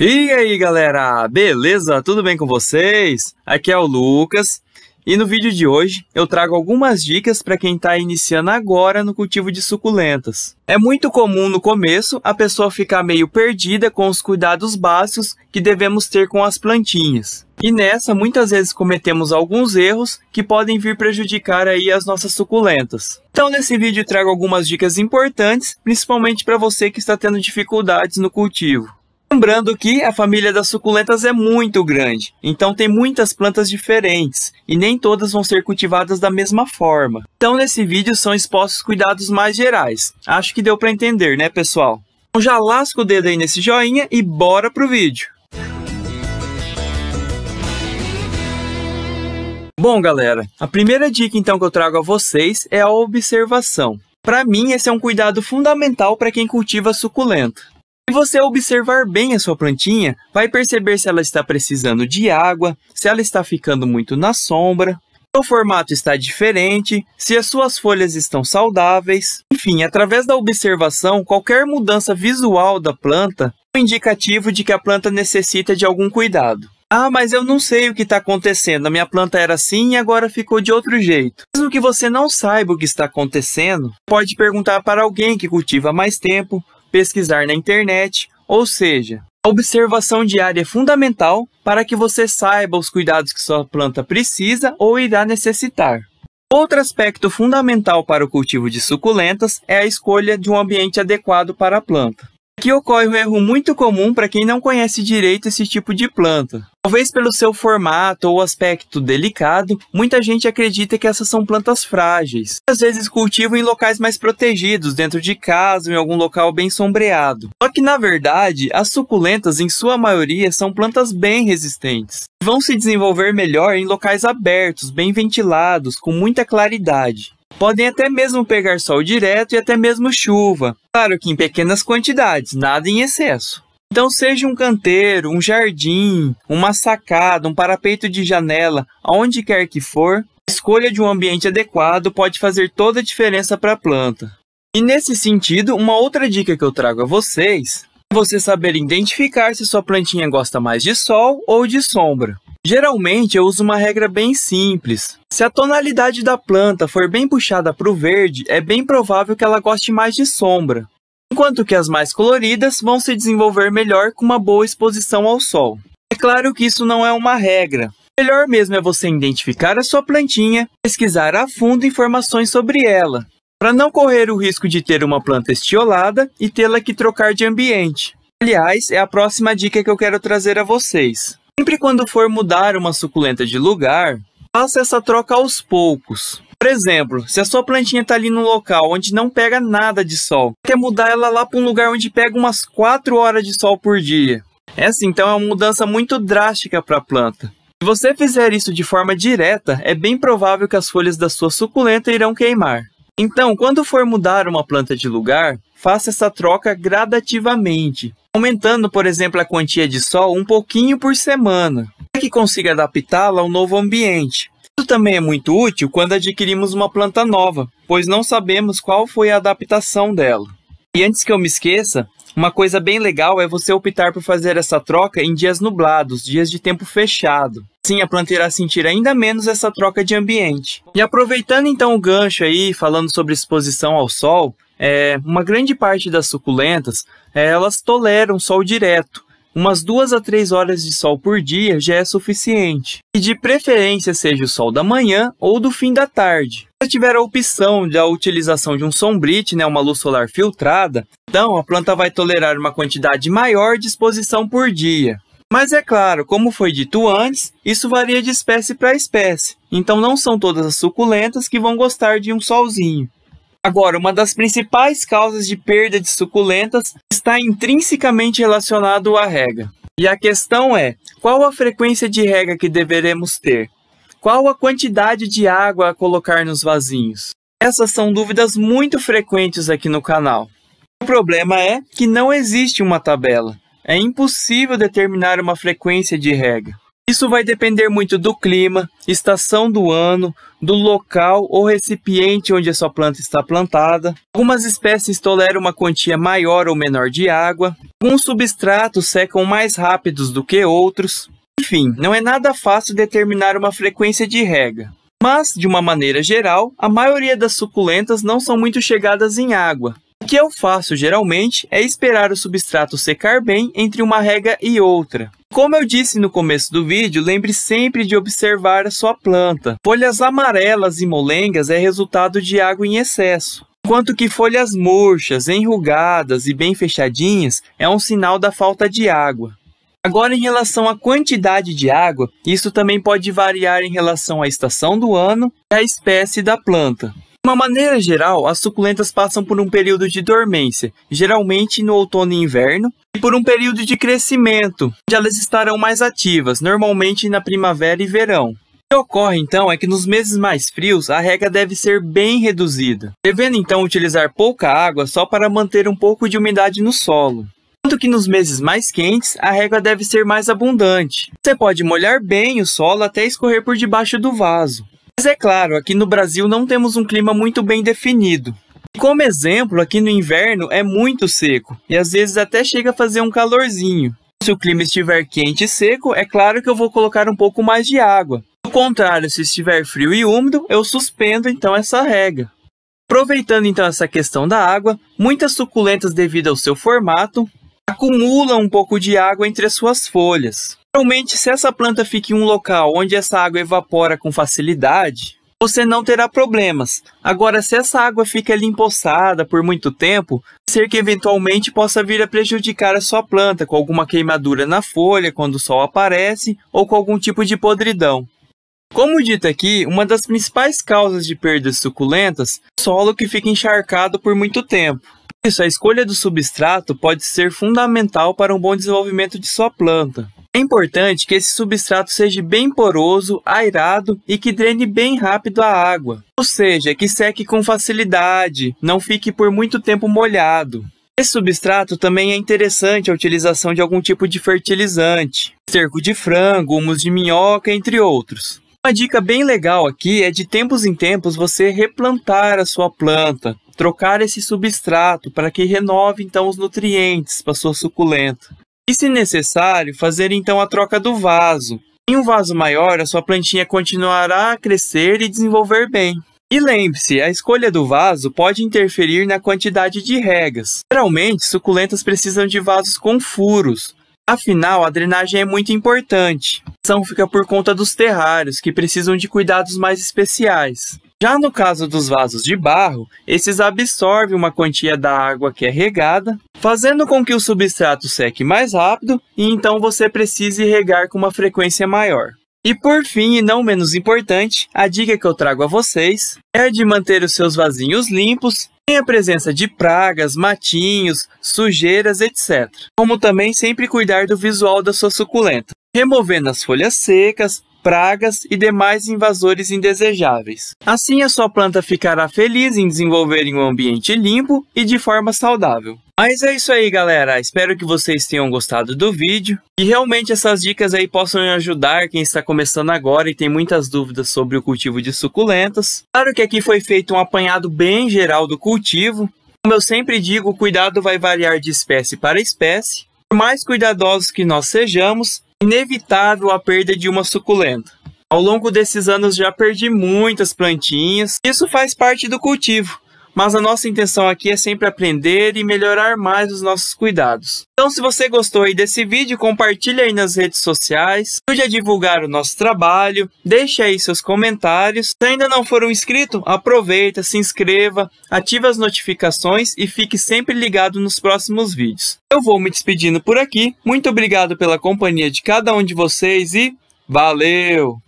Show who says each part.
Speaker 1: E aí galera, beleza? Tudo bem com vocês? Aqui é o Lucas e no vídeo de hoje eu trago algumas dicas para quem está iniciando agora no cultivo de suculentas. É muito comum no começo a pessoa ficar meio perdida com os cuidados básicos que devemos ter com as plantinhas. E nessa muitas vezes cometemos alguns erros que podem vir prejudicar aí as nossas suculentas. Então nesse vídeo trago algumas dicas importantes, principalmente para você que está tendo dificuldades no cultivo. Lembrando que a família das suculentas é muito grande, então tem muitas plantas diferentes e nem todas vão ser cultivadas da mesma forma. Então nesse vídeo são expostos cuidados mais gerais. Acho que deu para entender, né pessoal? Então já lasca o dedo aí nesse joinha e bora pro vídeo. Bom galera, a primeira dica então que eu trago a vocês é a observação. Para mim esse é um cuidado fundamental para quem cultiva suculenta. Se você observar bem a sua plantinha, vai perceber se ela está precisando de água, se ela está ficando muito na sombra, se o formato está diferente, se as suas folhas estão saudáveis. Enfim, através da observação, qualquer mudança visual da planta é um indicativo de que a planta necessita de algum cuidado. Ah, mas eu não sei o que está acontecendo. A minha planta era assim e agora ficou de outro jeito. Mesmo que você não saiba o que está acontecendo, pode perguntar para alguém que cultiva mais tempo pesquisar na internet, ou seja, a observação diária é fundamental para que você saiba os cuidados que sua planta precisa ou irá necessitar. Outro aspecto fundamental para o cultivo de suculentas é a escolha de um ambiente adequado para a planta. Aqui ocorre um erro muito comum para quem não conhece direito esse tipo de planta. Talvez pelo seu formato ou aspecto delicado, muita gente acredita que essas são plantas frágeis. Às vezes cultivam em locais mais protegidos, dentro de casa ou em algum local bem sombreado. Só que na verdade, as suculentas em sua maioria são plantas bem resistentes. Vão se desenvolver melhor em locais abertos, bem ventilados, com muita claridade. Podem até mesmo pegar sol direto e até mesmo chuva. Claro que em pequenas quantidades, nada em excesso. Então, seja um canteiro, um jardim, uma sacada, um parapeito de janela, aonde quer que for, a escolha de um ambiente adequado pode fazer toda a diferença para a planta. E nesse sentido, uma outra dica que eu trago a vocês você saber identificar se sua plantinha gosta mais de sol ou de sombra. Geralmente eu uso uma regra bem simples. Se a tonalidade da planta for bem puxada para o verde, é bem provável que ela goste mais de sombra, enquanto que as mais coloridas vão se desenvolver melhor com uma boa exposição ao sol. É claro que isso não é uma regra. Melhor mesmo é você identificar a sua plantinha, pesquisar a fundo informações sobre ela, para não correr o risco de ter uma planta estiolada e tê-la que trocar de ambiente. Aliás, é a próxima dica que eu quero trazer a vocês. Sempre quando for mudar uma suculenta de lugar, faça essa troca aos poucos. Por exemplo, se a sua plantinha está ali num local onde não pega nada de sol, quer mudar ela lá para um lugar onde pega umas 4 horas de sol por dia. Essa então é uma mudança muito drástica para a planta. Se você fizer isso de forma direta, é bem provável que as folhas da sua suculenta irão queimar. Então, quando for mudar uma planta de lugar, faça essa troca gradativamente, aumentando, por exemplo, a quantia de sol um pouquinho por semana, para que consiga adaptá-la ao novo ambiente. Isso também é muito útil quando adquirimos uma planta nova, pois não sabemos qual foi a adaptação dela. E antes que eu me esqueça, uma coisa bem legal é você optar por fazer essa troca em dias nublados, dias de tempo fechado. Assim a planta irá sentir ainda menos essa troca de ambiente. E aproveitando então o gancho aí, falando sobre exposição ao sol, é, uma grande parte das suculentas, é, elas toleram sol direto. Umas duas a três horas de sol por dia já é suficiente. E de preferência seja o sol da manhã ou do fim da tarde. Se tiver a opção da utilização de um sombrite, né, uma luz solar filtrada, então a planta vai tolerar uma quantidade maior de exposição por dia. Mas é claro, como foi dito antes, isso varia de espécie para espécie, então não são todas as suculentas que vão gostar de um solzinho. Agora, uma das principais causas de perda de suculentas está intrinsecamente relacionado à rega. E a questão é, qual a frequência de rega que deveremos ter? Qual a quantidade de água a colocar nos vasinhos? Essas são dúvidas muito frequentes aqui no canal. O problema é que não existe uma tabela. É impossível determinar uma frequência de rega. Isso vai depender muito do clima, estação do ano, do local ou recipiente onde a sua planta está plantada. Algumas espécies toleram uma quantia maior ou menor de água. Alguns substratos secam mais rápidos do que outros. Enfim, não é nada fácil determinar uma frequência de rega. Mas, de uma maneira geral, a maioria das suculentas não são muito chegadas em água. O que eu faço geralmente é esperar o substrato secar bem entre uma rega e outra. Como eu disse no começo do vídeo, lembre sempre de observar a sua planta. Folhas amarelas e molengas é resultado de água em excesso, enquanto que folhas murchas, enrugadas e bem fechadinhas é um sinal da falta de água. Agora, em relação à quantidade de água, isso também pode variar em relação à estação do ano e à espécie da planta. Uma maneira geral, as suculentas passam por um período de dormência, geralmente no outono e inverno, e por um período de crescimento, onde elas estarão mais ativas, normalmente na primavera e verão. O que ocorre então é que nos meses mais frios a rega deve ser bem reduzida, devendo então utilizar pouca água só para manter um pouco de umidade no solo enquanto que nos meses mais quentes a régua deve ser mais abundante. Você pode molhar bem o solo até escorrer por debaixo do vaso. Mas é claro, aqui no Brasil não temos um clima muito bem definido. Como exemplo, aqui no inverno é muito seco e às vezes até chega a fazer um calorzinho. Se o clima estiver quente e seco, é claro que eu vou colocar um pouco mais de água. Do contrário, se estiver frio e úmido, eu suspendo então essa rega. Aproveitando então essa questão da água, muitas suculentas devido ao seu formato acumula um pouco de água entre as suas folhas. Geralmente, se essa planta fica em um local onde essa água evapora com facilidade, você não terá problemas. Agora, se essa água fica ali empoçada por muito tempo, ser que eventualmente possa vir a prejudicar a sua planta com alguma queimadura na folha quando o sol aparece ou com algum tipo de podridão. Como dito aqui, uma das principais causas de perdas suculentas é o solo que fica encharcado por muito tempo isso, a escolha do substrato pode ser fundamental para um bom desenvolvimento de sua planta. É importante que esse substrato seja bem poroso, airado e que drene bem rápido a água, ou seja, que seque com facilidade, não fique por muito tempo molhado. Esse substrato também é interessante a utilização de algum tipo de fertilizante, esterco de frango, humus de minhoca, entre outros. Uma dica bem legal aqui é de tempos em tempos você replantar a sua planta, trocar esse substrato para que renove então os nutrientes para sua suculenta. E se necessário, fazer então a troca do vaso. Em um vaso maior, a sua plantinha continuará a crescer e desenvolver bem. E lembre-se, a escolha do vaso pode interferir na quantidade de regas. Geralmente, suculentas precisam de vasos com furos. Afinal, a drenagem é muito importante. A ação fica por conta dos terrários, que precisam de cuidados mais especiais. Já no caso dos vasos de barro, esses absorvem uma quantia da água que é regada, fazendo com que o substrato seque mais rápido e então você precise regar com uma frequência maior. E por fim, e não menos importante, a dica que eu trago a vocês é de manter os seus vasinhos limpos, sem a presença de pragas, matinhos, sujeiras, etc. Como também sempre cuidar do visual da sua suculenta, removendo as folhas secas, pragas e demais invasores indesejáveis. Assim, a sua planta ficará feliz em desenvolver em um ambiente limpo e de forma saudável. Mas é isso aí, galera. Espero que vocês tenham gostado do vídeo e realmente essas dicas aí possam ajudar quem está começando agora e tem muitas dúvidas sobre o cultivo de suculentas. Claro que aqui foi feito um apanhado bem geral do cultivo. Como eu sempre digo, o cuidado vai variar de espécie para espécie. Por mais cuidadosos que nós sejamos, inevitável a perda de uma suculenta. Ao longo desses anos já perdi muitas plantinhas, isso faz parte do cultivo, mas a nossa intenção aqui é sempre aprender e melhorar mais os nossos cuidados. Então se você gostou aí desse vídeo, compartilhe aí nas redes sociais, ajude a divulgar o nosso trabalho, deixe aí seus comentários. Se ainda não foram inscritos, aproveita, se inscreva, ative as notificações e fique sempre ligado nos próximos vídeos. Eu vou me despedindo por aqui, muito obrigado pela companhia de cada um de vocês e valeu!